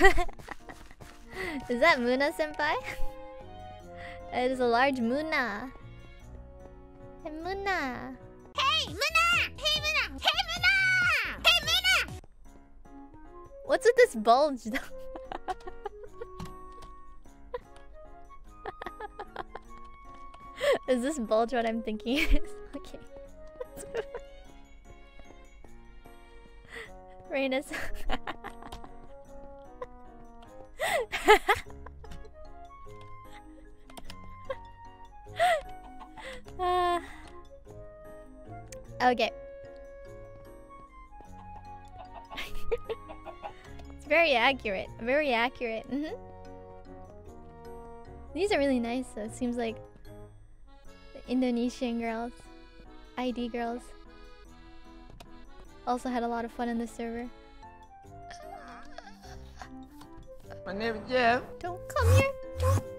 is that Moona senpai? it is a large Moona. Hey Moona. Hey Moona! Hey Moona! Hey Moona! Hey Moona! What's with this bulge though? is this bulge what I'm thinking is? Okay. Raina's uh, okay. it's very accurate. Very accurate. Mm -hmm. These are really nice though. It seems like the Indonesian girls, ID girls, also had a lot of fun in the server. My name is Jeff. Don't come here. Don't